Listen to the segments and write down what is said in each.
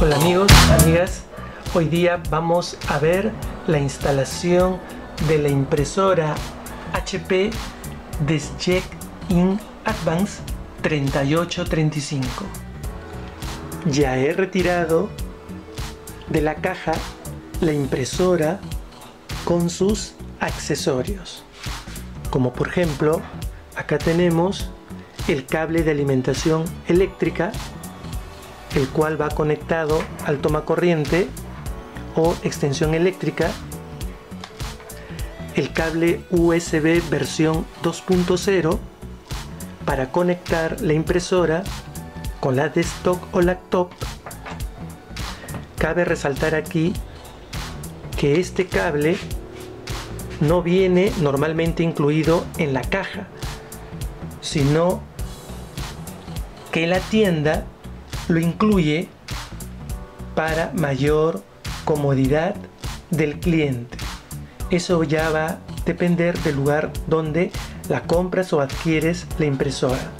Hola amigos, amigas, hoy día vamos a ver la instalación de la impresora HP Desjet In Advance 3835. Ya he retirado de la caja la impresora con sus accesorios. Como por ejemplo, acá tenemos el cable de alimentación eléctrica, el cual va conectado al toma corriente o extensión eléctrica, el cable USB versión 2.0 para conectar la impresora con la desktop o laptop. Cabe resaltar aquí que este cable no viene normalmente incluido en la caja, sino que la tienda lo incluye para mayor comodidad del cliente. Eso ya va a depender del lugar donde la compras o adquieres la impresora.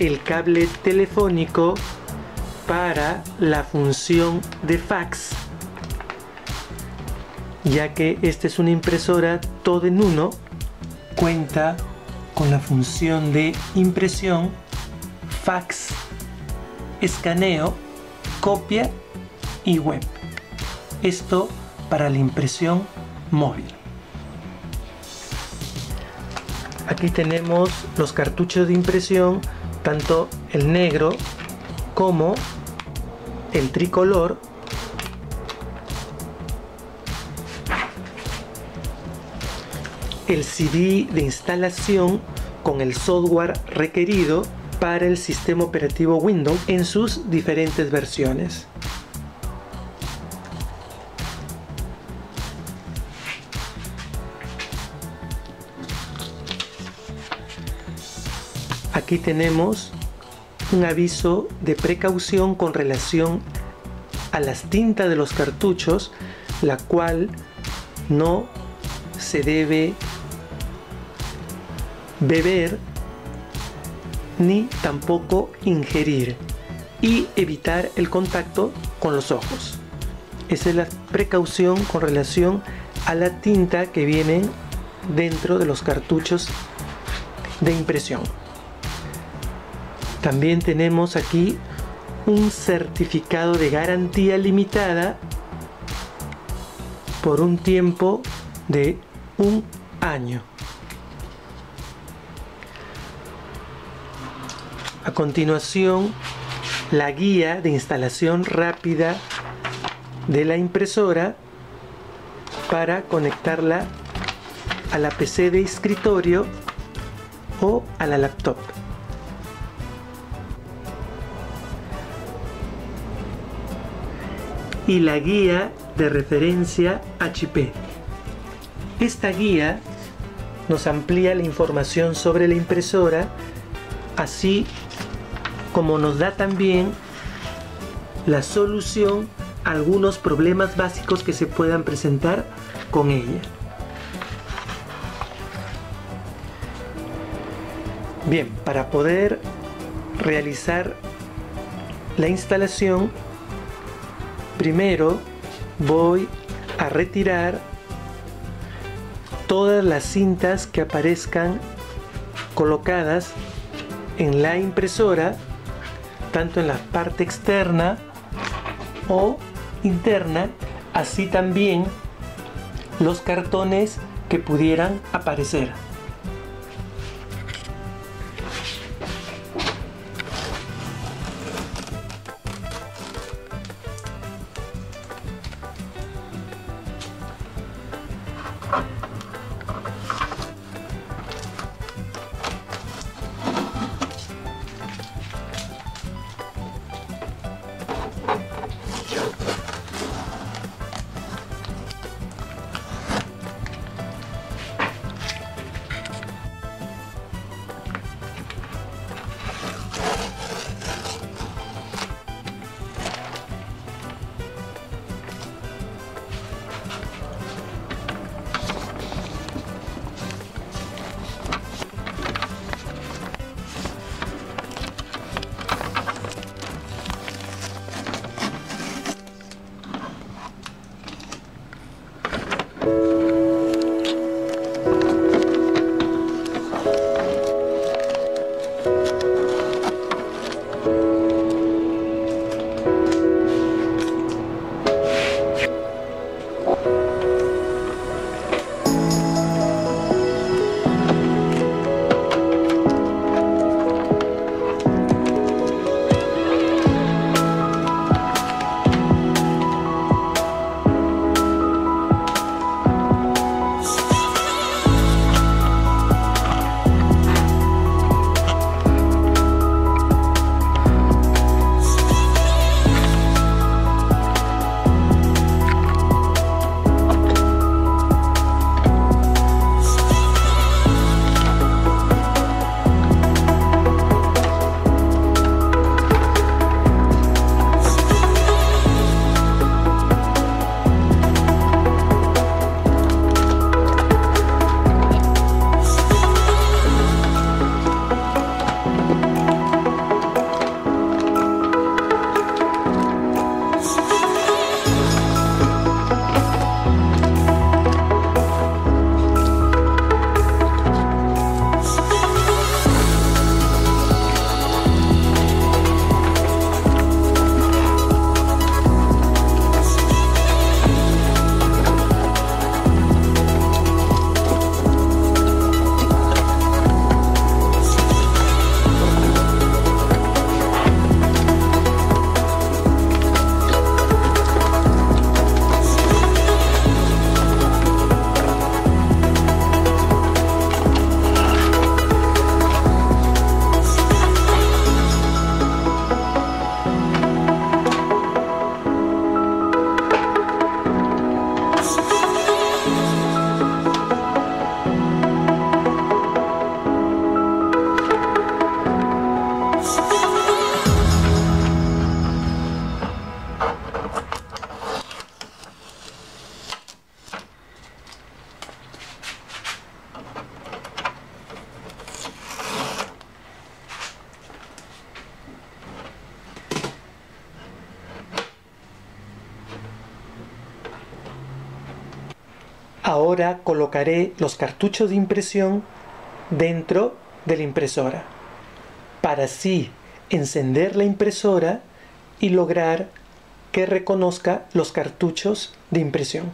El cable telefónico para la función de fax ya que esta es una impresora todo en uno, cuenta con la función de impresión, fax, escaneo, copia y web. Esto para la impresión móvil. Aquí tenemos los cartuchos de impresión, tanto el negro como el tricolor el CD de instalación con el software requerido para el sistema operativo Windows en sus diferentes versiones. Aquí tenemos un aviso de precaución con relación a las tintas de los cartuchos, la cual no se debe beber ni tampoco ingerir y evitar el contacto con los ojos. Esa es la precaución con relación a la tinta que viene dentro de los cartuchos de impresión. También tenemos aquí un certificado de garantía limitada por un tiempo de un año. A continuación, la guía de instalación rápida de la impresora para conectarla a la PC de escritorio o a la laptop. Y la guía de referencia HP. Esta guía nos amplía la información sobre la impresora, así como nos da también la solución a algunos problemas básicos que se puedan presentar con ella. Bien, para poder realizar la instalación, primero voy a retirar todas las cintas que aparezcan colocadas en la impresora tanto en la parte externa o interna, así también los cartones que pudieran aparecer. Ahora colocaré los cartuchos de impresión dentro de la impresora para así encender la impresora y lograr que reconozca los cartuchos de impresión.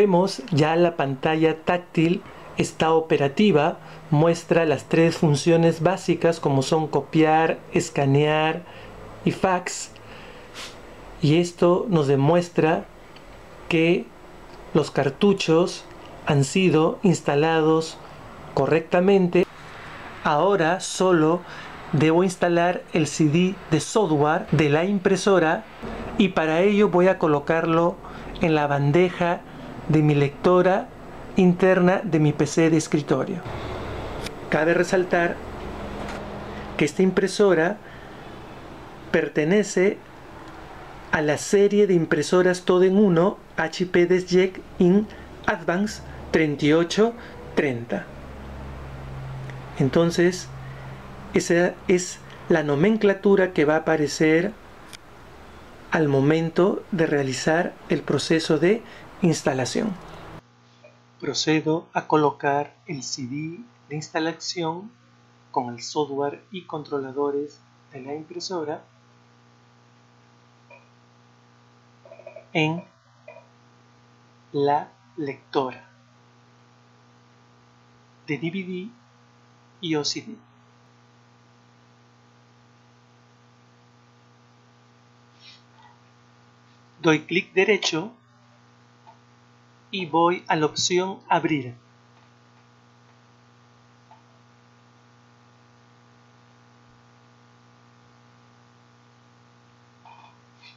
Vemos, ya la pantalla táctil está operativa, muestra las tres funciones básicas como son copiar, escanear y fax. Y esto nos demuestra que los cartuchos han sido instalados correctamente. Ahora solo debo instalar el CD de software de la impresora y para ello voy a colocarlo en la bandeja de mi lectora interna de mi PC de escritorio. Cabe resaltar que esta impresora pertenece a la serie de impresoras todo en uno HP DeskJet in Advance 3830. Entonces, esa es la nomenclatura que va a aparecer al momento de realizar el proceso de instalación. Procedo a colocar el CD de instalación con el software y controladores de la impresora en la lectora de DVD y OCD. Doy clic derecho y voy a la opción Abrir.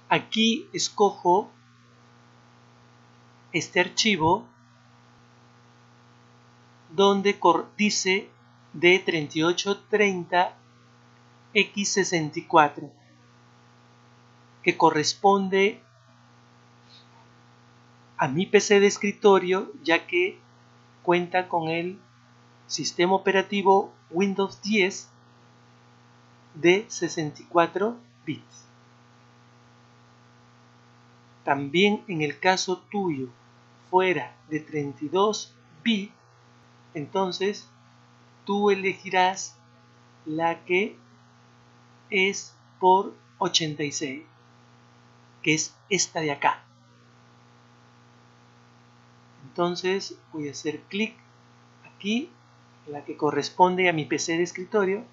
Aquí escojo este archivo donde dice D3830 X64 que corresponde a mi PC de escritorio ya que cuenta con el sistema operativo Windows 10 de 64 bits. También en el caso tuyo fuera de 32 bits, entonces tú elegirás la que es por 86, que es esta de acá. Entonces voy a hacer clic aquí, la que corresponde a mi PC de escritorio,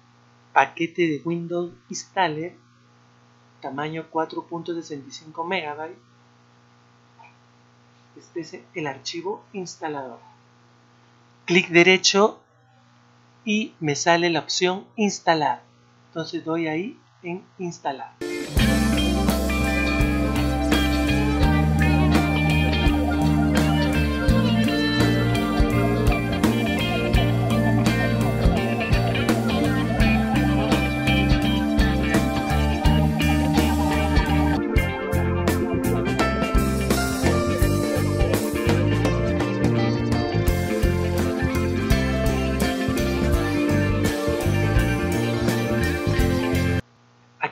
paquete de Windows Installer, tamaño 4.65 MB. Este es el archivo instalador. Clic derecho y me sale la opción instalar. Entonces doy ahí en instalar.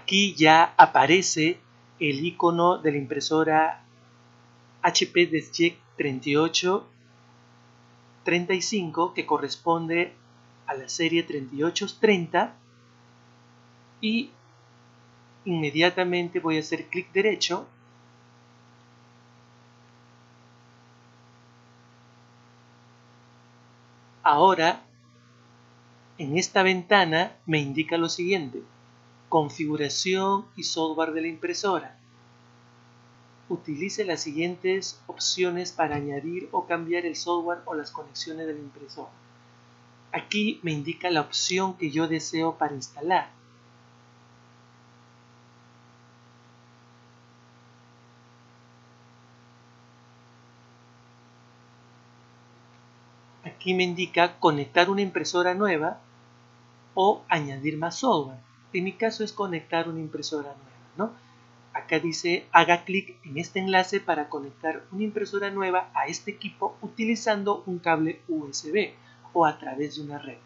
Aquí ya aparece el icono de la impresora HP DeskJet 3835 que corresponde a la serie 3830 y inmediatamente voy a hacer clic derecho. Ahora en esta ventana me indica lo siguiente Configuración y software de la impresora. Utilice las siguientes opciones para añadir o cambiar el software o las conexiones de la impresora. Aquí me indica la opción que yo deseo para instalar. Aquí me indica conectar una impresora nueva o añadir más software. En mi caso es conectar una impresora nueva, ¿no? Acá dice haga clic en este enlace para conectar una impresora nueva a este equipo utilizando un cable USB o a través de una red.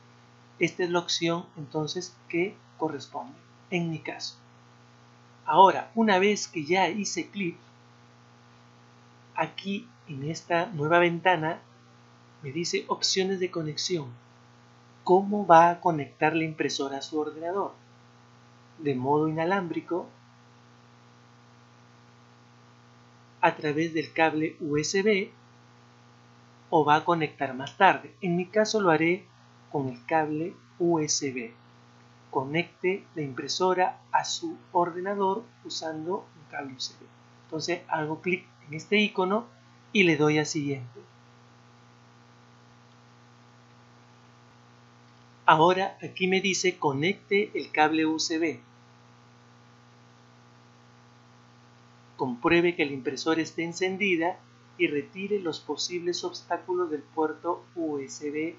Esta es la opción entonces que corresponde en mi caso. Ahora, una vez que ya hice clic, aquí en esta nueva ventana me dice opciones de conexión. ¿Cómo va a conectar la impresora a su ordenador? De modo inalámbrico a través del cable USB o va a conectar más tarde. En mi caso lo haré con el cable USB. Conecte la impresora a su ordenador usando un cable USB. Entonces hago clic en este icono y le doy a siguiente. Ahora aquí me dice conecte el cable USB. Compruebe que la impresora esté encendida y retire los posibles obstáculos del puerto USB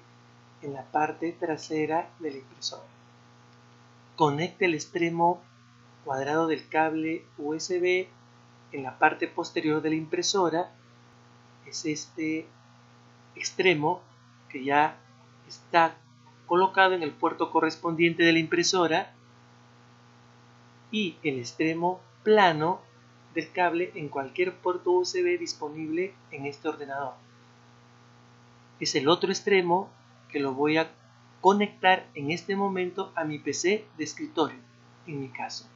en la parte trasera de la impresora. Conecte el extremo cuadrado del cable USB en la parte posterior de la impresora. Es este extremo que ya está colocado en el puerto correspondiente de la impresora y el extremo plano del cable en cualquier puerto USB disponible en este ordenador. Es el otro extremo que lo voy a conectar en este momento a mi PC de escritorio, en mi caso.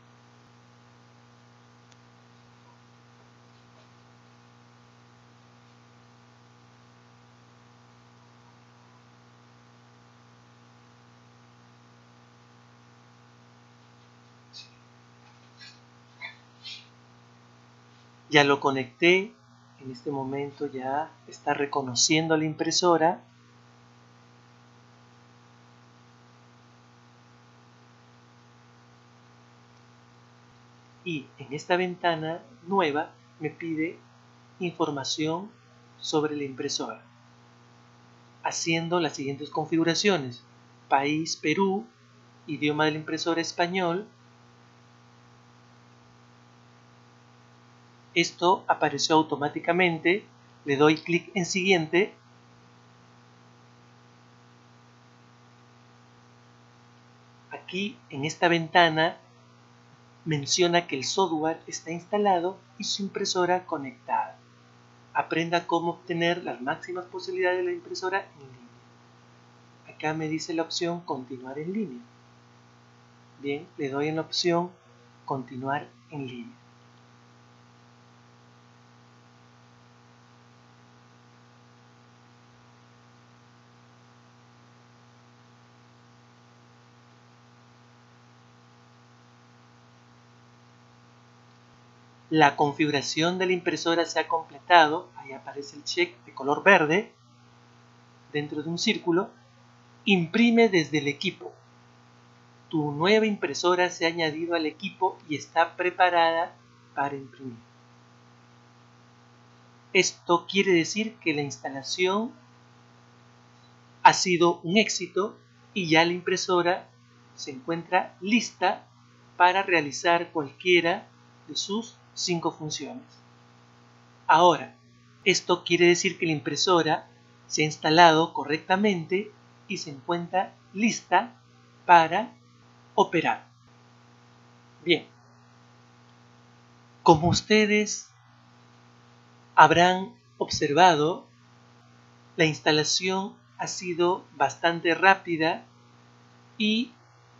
Ya lo conecté, en este momento ya está reconociendo la impresora. Y en esta ventana nueva me pide información sobre la impresora, haciendo las siguientes configuraciones. País Perú, idioma de la impresora español, esto apareció automáticamente, le doy clic en siguiente aquí en esta ventana menciona que el software está instalado y su impresora conectada. Aprenda cómo obtener las máximas posibilidades de la impresora en línea. Acá me dice la opción continuar en línea. Bien, le doy en la opción continuar en línea. La configuración de la impresora se ha completado, ahí aparece el check de color verde dentro de un círculo. Imprime desde el equipo. Tu nueva impresora se ha añadido al equipo y está preparada para imprimir. Esto quiere decir que la instalación ha sido un éxito y ya la impresora se encuentra lista para realizar cualquiera de sus cinco funciones. Ahora, esto quiere decir que la impresora se ha instalado correctamente y se encuentra lista para operar. Bien, como ustedes habrán observado, la instalación ha sido bastante rápida y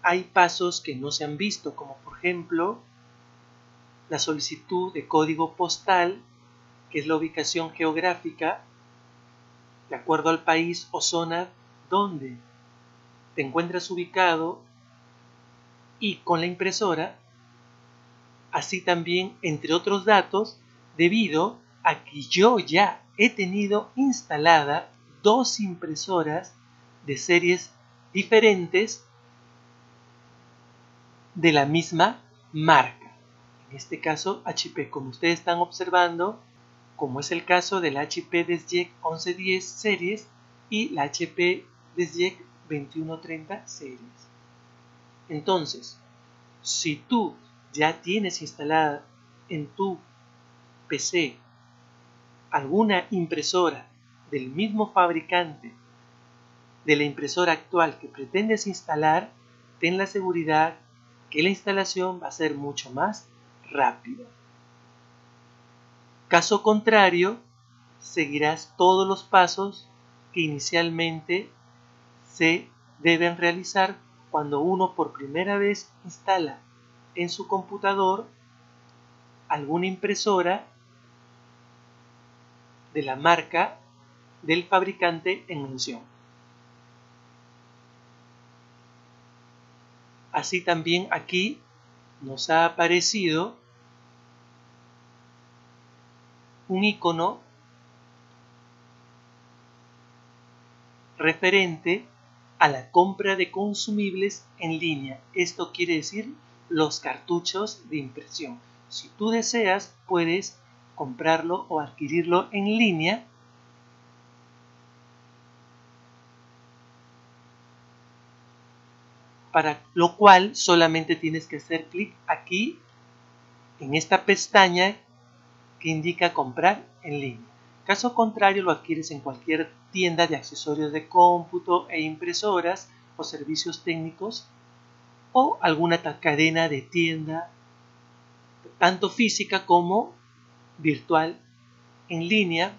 hay pasos que no se han visto, como por ejemplo la solicitud de código postal, que es la ubicación geográfica, de acuerdo al país o zona donde te encuentras ubicado y con la impresora, así también entre otros datos, debido a que yo ya he tenido instalada dos impresoras de series diferentes de la misma marca en este caso HP, como ustedes están observando, como es el caso del HP DeskJet 1110 series y la HP DeskJet 2130 series. Entonces, si tú ya tienes instalada en tu PC alguna impresora del mismo fabricante de la impresora actual que pretendes instalar, ten la seguridad que la instalación va a ser mucho más rápido. Caso contrario, seguirás todos los pasos que inicialmente se deben realizar cuando uno por primera vez instala en su computador alguna impresora de la marca del fabricante en mención. Así también aquí nos ha aparecido un icono referente a la compra de consumibles en línea. Esto quiere decir los cartuchos de impresión. Si tú deseas, puedes comprarlo o adquirirlo en línea para lo cual solamente tienes que hacer clic aquí en esta pestaña que indica comprar en línea. Caso contrario, lo adquieres en cualquier tienda de accesorios de cómputo e impresoras o servicios técnicos o alguna cadena de tienda, tanto física como virtual, en línea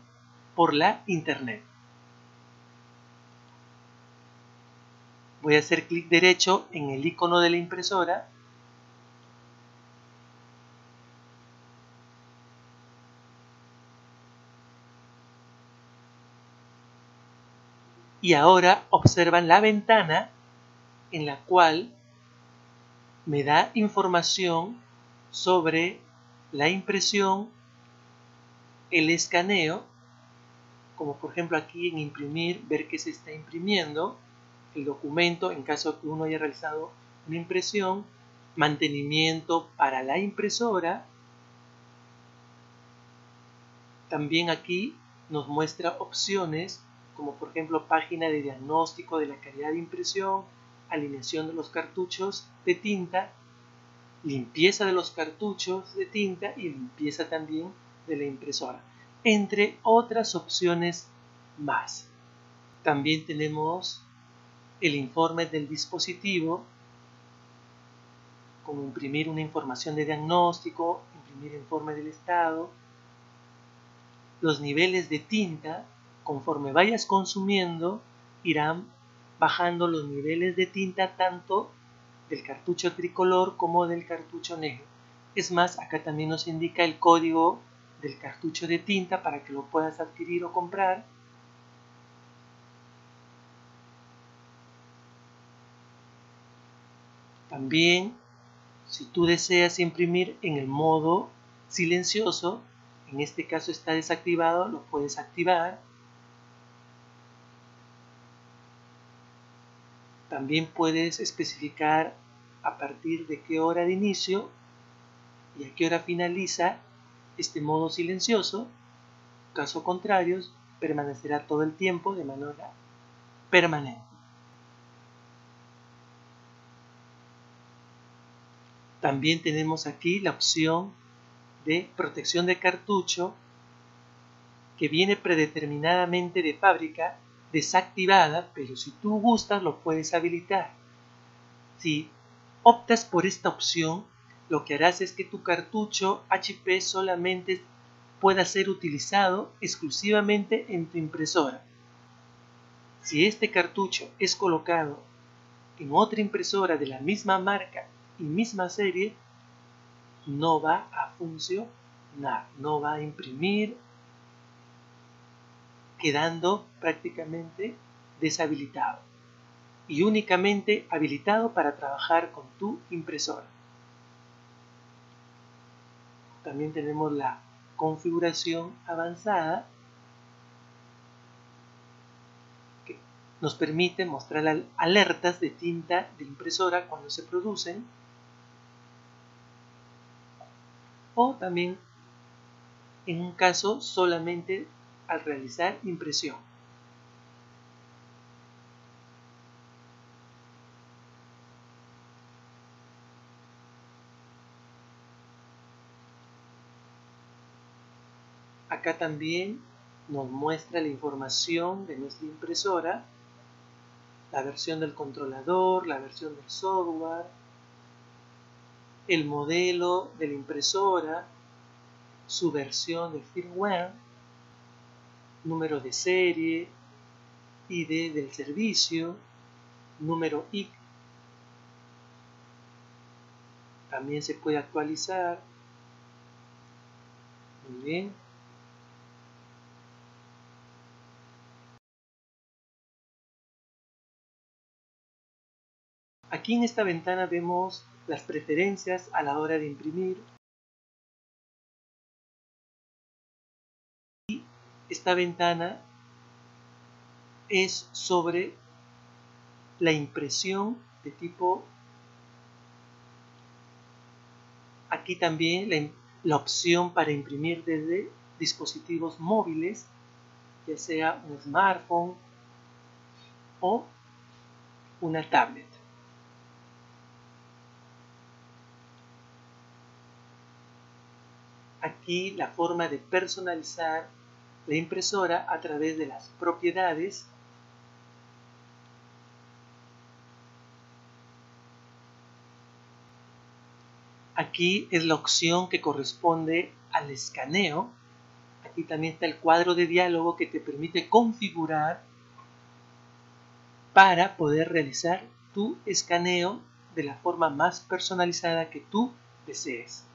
por la internet. Voy a hacer clic derecho en el icono de la impresora y ahora observan la ventana en la cual me da información sobre la impresión, el escaneo, como por ejemplo aquí en imprimir, ver que se está imprimiendo, el documento en caso que uno haya realizado una impresión, mantenimiento para la impresora. También aquí nos muestra opciones como por ejemplo página de diagnóstico de la calidad de impresión, alineación de los cartuchos de tinta, limpieza de los cartuchos de tinta y limpieza también de la impresora, entre otras opciones más. También tenemos el informe del dispositivo, como imprimir una información de diagnóstico, imprimir informe del estado, los niveles de tinta, conforme vayas consumiendo, irán bajando los niveles de tinta tanto del cartucho tricolor como del cartucho negro. Es más, acá también nos indica el código del cartucho de tinta para que lo puedas adquirir o comprar También, si tú deseas imprimir en el modo silencioso, en este caso está desactivado, lo puedes activar. También puedes especificar a partir de qué hora de inicio y a qué hora finaliza este modo silencioso. Caso contrario, permanecerá todo el tiempo de manera permanente. También tenemos aquí la opción de protección de cartucho que viene predeterminadamente de fábrica desactivada, pero si tú gustas lo puedes habilitar. Si optas por esta opción, lo que harás es que tu cartucho HP solamente pueda ser utilizado exclusivamente en tu impresora. Si este cartucho es colocado en otra impresora de la misma marca y misma serie no va a funcionar, no va a imprimir, quedando prácticamente deshabilitado y únicamente habilitado para trabajar con tu impresora. También tenemos la configuración avanzada que nos permite mostrar alertas de tinta de impresora cuando se producen o también en un caso solamente al realizar impresión. Acá también nos muestra la información de nuestra impresora, la versión del controlador, la versión del software, el modelo de la impresora, su versión de firmware, número de serie, ID del servicio, número IC. También se puede actualizar. Muy bien. Aquí en esta ventana vemos las preferencias a la hora de imprimir, esta ventana es sobre la impresión de tipo aquí también la, opción para imprimir desde dispositivos móviles ya sea un smartphone o una tablet. Aquí la forma de personalizar la impresora a través de las propiedades Aquí es la opción que corresponde al escaneo. Aquí también está el cuadro de diálogo que te permite configurar para poder realizar tu escaneo de la forma más personalizada que tú desees.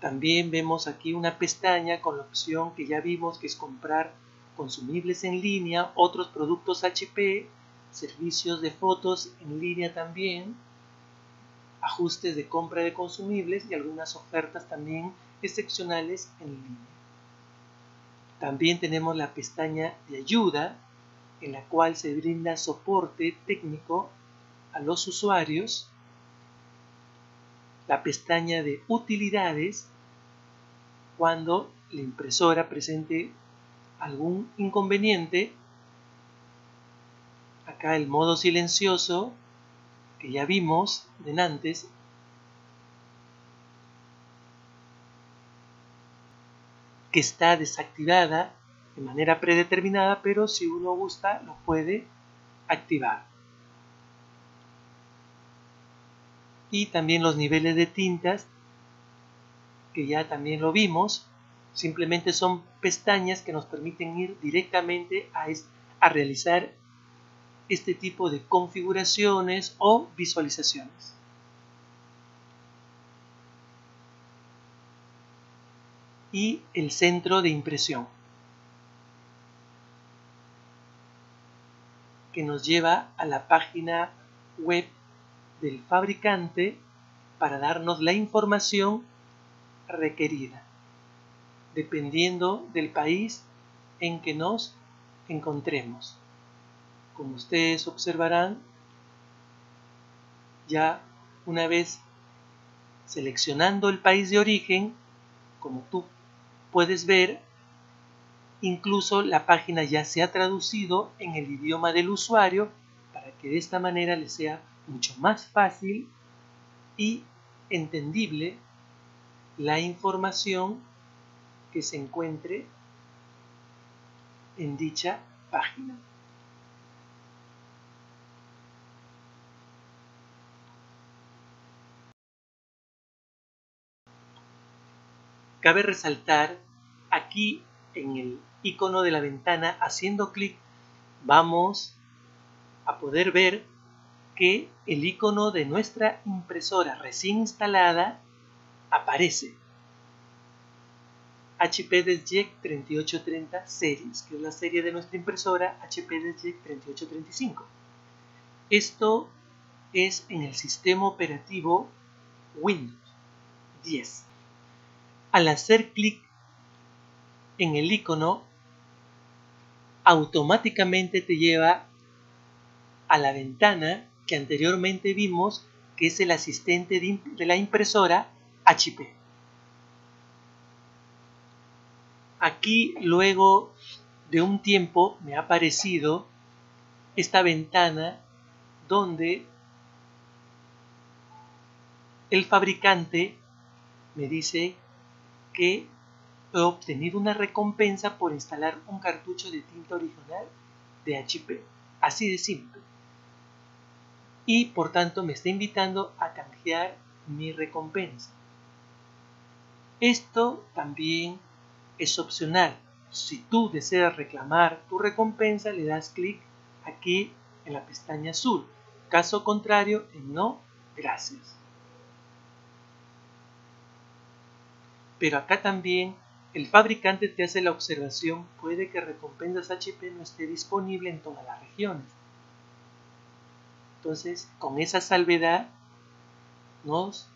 También vemos aquí una pestaña con la opción que ya vimos que es comprar consumibles en línea, otros productos HP, servicios de fotos en línea también, ajustes de compra de consumibles y algunas ofertas también excepcionales en línea. También tenemos la pestaña de ayuda en la cual se brinda soporte técnico a los usuarios. La pestaña de utilidades cuando la impresora presente algún inconveniente. Acá el modo silencioso que ya vimos de antes, que está desactivada de manera predeterminada, pero si uno gusta lo puede activar. Y también los niveles de tintas, que ya también lo vimos, simplemente son pestañas que nos permiten ir directamente a, a realizar este tipo de configuraciones o visualizaciones. Y el centro de impresión, que nos lleva a la página web del fabricante para darnos la información requerida, dependiendo del país en que nos encontremos. Como ustedes observarán, ya una vez seleccionando el país de origen, como tú puedes ver, incluso la página ya se ha traducido en el idioma del usuario para que de esta manera le sea mucho más fácil y entendible la información que se encuentre en dicha página. Cabe resaltar aquí en el icono de la ventana, haciendo clic, vamos a poder ver que el icono de nuestra impresora recién instalada aparece. HP DeskJet 3830 Series, que es la serie de nuestra impresora HP DeskJet 3835. Esto es en el sistema operativo Windows 10. Al hacer clic en el icono, automáticamente te lleva a la ventana que anteriormente vimos que es el asistente de la impresora HP. Aquí luego de un tiempo me ha aparecido esta ventana donde el fabricante me dice que he obtenido una recompensa por instalar un cartucho de tinta original de HP. Así de simple. Y por tanto me está invitando a canjear mi recompensa. Esto también es opcional. Si tú deseas reclamar tu recompensa, le das clic aquí en la pestaña azul. Caso contrario, en no, gracias. Pero acá también el fabricante te hace la observación, puede que recompensas HP no esté disponible en todas las regiones. Entonces, con esa salvedad, nos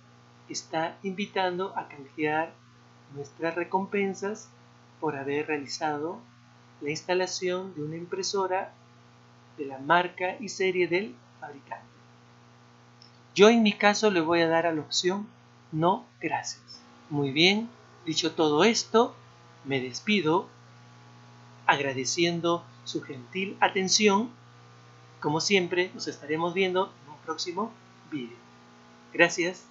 está invitando a canjear nuestras recompensas por haber realizado la instalación de una impresora de la marca y serie del fabricante. Yo en mi caso le voy a dar a la opción no gracias. Muy bien, dicho todo esto, me despido agradeciendo su gentil atención. Como siempre, nos estaremos viendo en un próximo vídeo. Gracias.